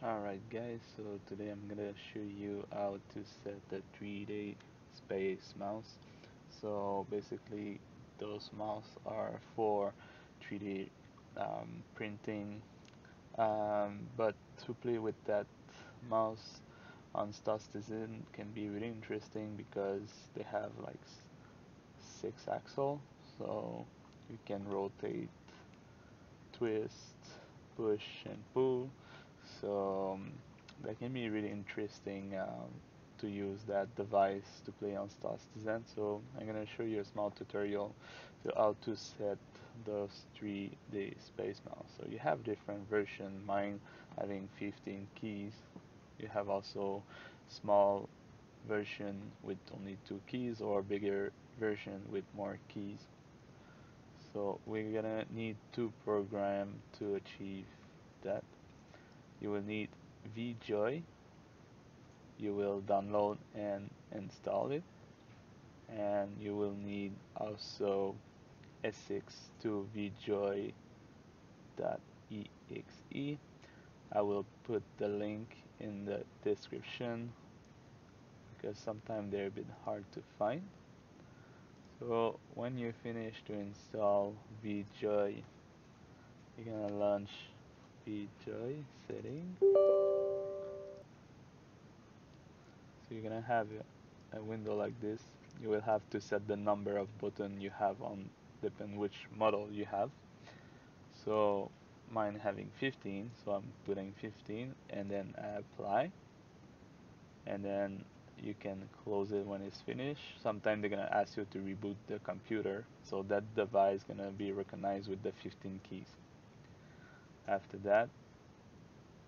Alright guys, so today I'm gonna show you how to set the 3D space mouse. So basically those mouse are for 3D um, printing. Um, but to play with that mouse on Star Citizen can be really interesting because they have like six axle. So you can rotate twist push and pull so um, that can be really interesting um, to use that device to play on Star Citizen. So I'm gonna show you a small tutorial to how to set those 3D space mouse. So you have different version, mine having 15 keys. You have also small version with only two keys or bigger version with more keys. So we're gonna need two program to achieve that you will need VJoy. You will download and install it. And you will need also sx2vjoy.exe I will put the link in the description because sometimes they're a bit hard to find. So when you finish to install VJoy you're gonna launch VJoy setting so you're gonna have a window like this. You will have to set the number of button you have on depend which model you have. So mine having 15 so I'm putting 15 and then I apply. And then you can close it when it's finished. Sometimes they're gonna ask you to reboot the computer. So that device gonna be recognized with the 15 keys after that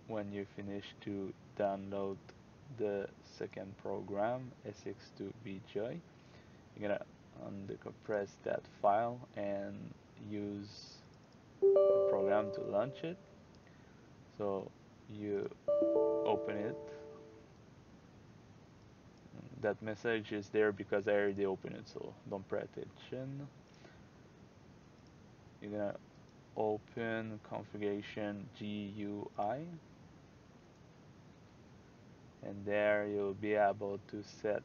when you finish to download the second program sx2vjoy you're gonna uncompress that file and use the program to launch it. So you open it. That message is there because I already opened it so don't pay attention. You're gonna open configuration GUI and there you'll be able to set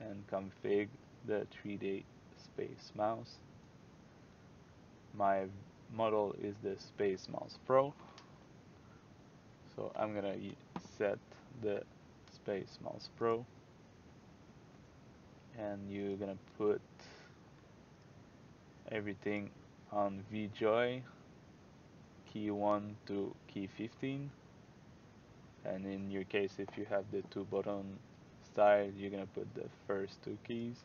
and configure the 3D Space Mouse. My model is the Space Mouse Pro. So I'm gonna set the Space Mouse Pro and you're gonna put everything on VJoy key 1 to key 15 and in your case if you have the two button style you're gonna put the first two keys.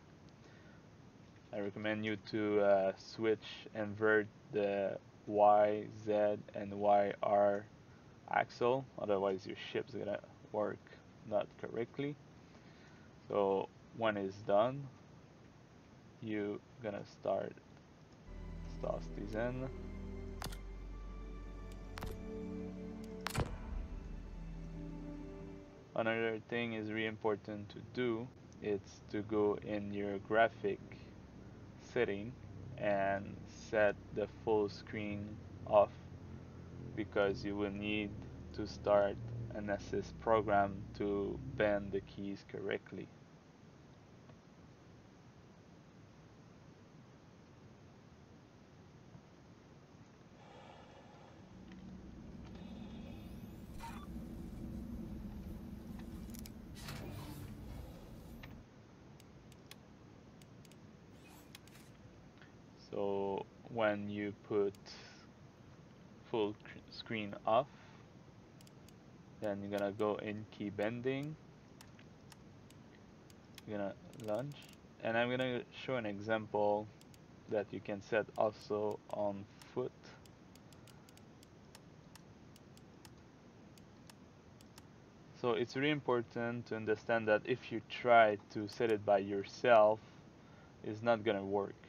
I recommend you to uh, switch invert the Y, Z and YR axle. Otherwise your ship's gonna work not correctly. So when it's done you gonna start Star Citizen another thing is really important to do it's to go in your graphic setting and set the full screen off because you will need to start an assist program to bend the keys correctly so when you put full screen off then you're gonna go in key bending. You're gonna launch and I'm gonna show an example that you can set also on foot. So it's really important to understand that if you try to set it by yourself it's not gonna work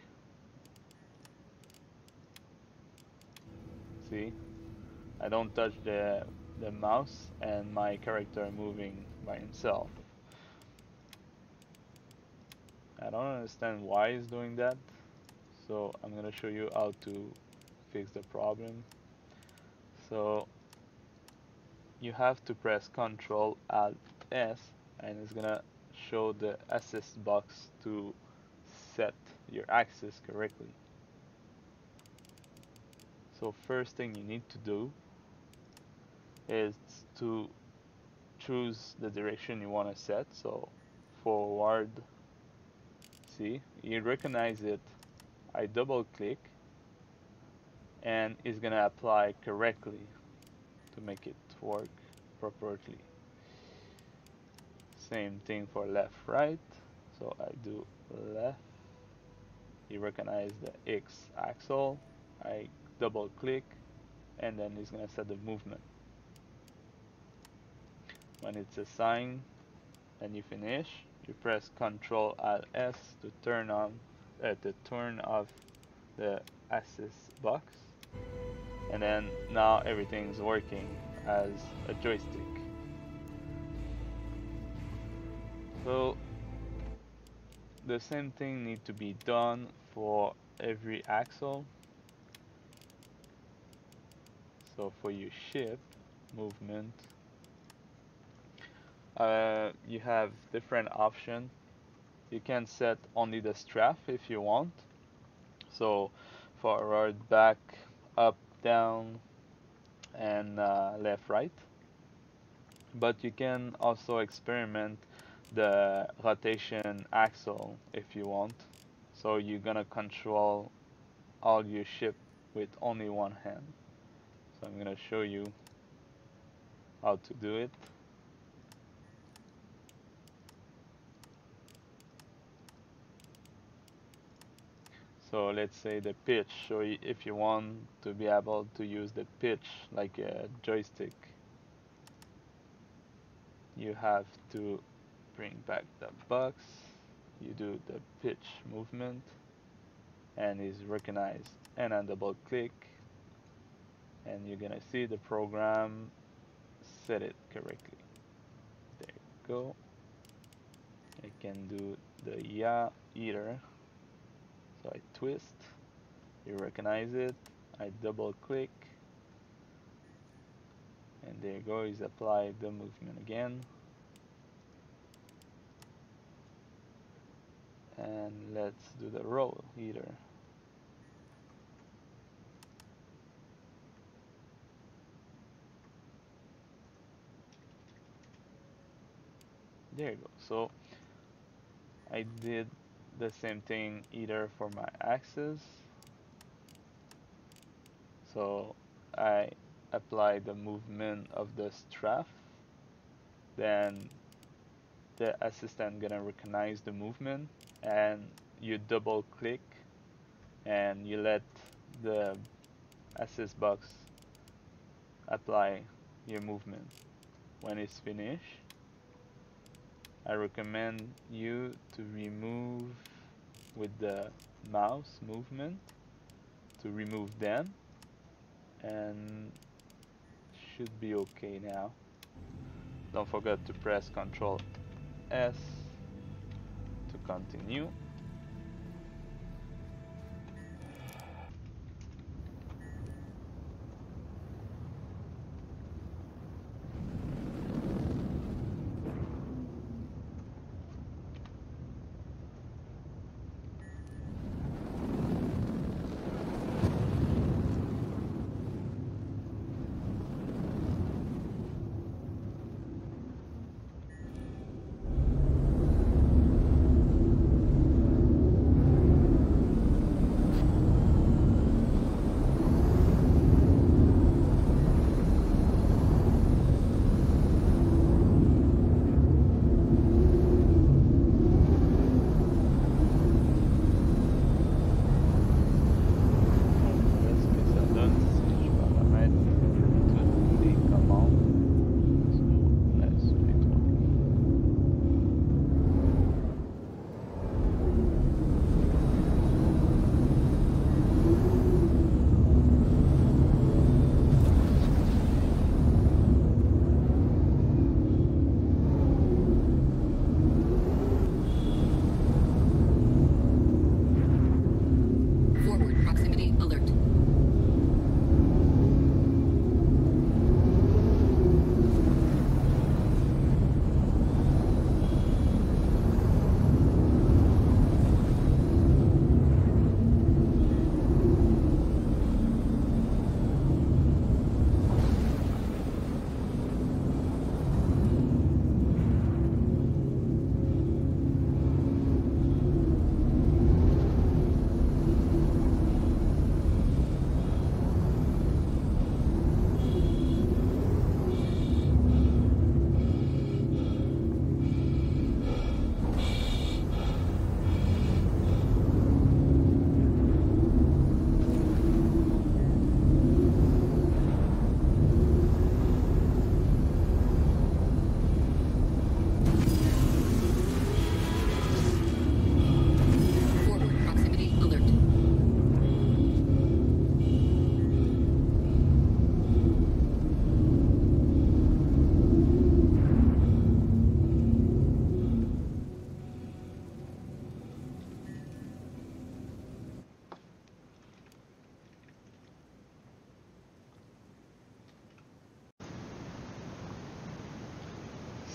see. I don't touch the the mouse and my character moving by himself. I don't understand why he's doing that so I'm gonna show you how to fix the problem. So you have to press Ctrl Alt S and it's gonna show the assist box to set your axis correctly. So first thing you need to do is to choose the direction you want to set. So forward, see, you recognize it. I double click and it's gonna apply correctly to make it work properly. Same thing for left, right. So I do left. You recognize the X axle. I double click and then it's gonna set the movement. When it's assigned and you finish, you press Ctrl Alt S to turn on uh, to turn off the assist box. And then now everything's working as a joystick. So the same thing need to be done for every axle so for your ship movement uh, you have different options you can set only the strap if you want. So forward back up down and uh, left right. But you can also experiment the rotation axle if you want. So you're gonna control all your ship with only one hand so I'm gonna show you how to do it. So let's say the pitch. So if you want to be able to use the pitch like a joystick you have to bring back the box. You do the pitch movement and is recognized and I double click and you're gonna see the program set it correctly there you go I can do the yeah either so I twist, you recognize it, I double click, and there you go, is apply the movement again. And let's do the roll either. There you go. So I did the same thing either for my axis. So I apply the movement of the strap. Then the assistant gonna recognize the movement and you double click and you let the assist box apply your movement. When it's finished I recommend you to remove with the mouse movement to remove them and should be okay now. Don't forget to press ctrl S to continue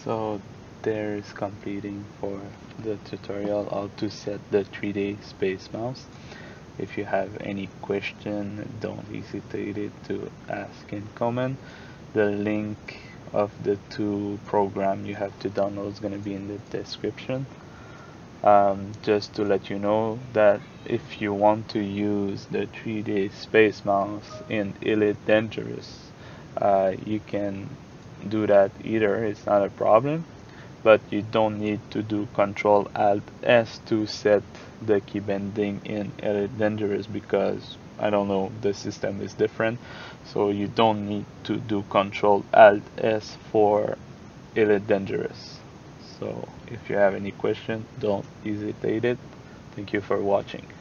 So there is completing for the tutorial how to set the 3D space mouse. If you have any question, don't hesitate to ask in comment. The link of the two program you have to download is going to be in the description. Um, just to let you know that if you want to use the 3D space mouse in Elite Dangerous, uh, you can do that either, it's not a problem but you don't need to do Control Alt S to set the key bending in Elite Dangerous because I don't know the system is different. So you don't need to do Control Alt S for Elite Dangerous. So if you have any question don't hesitate it. Thank you for watching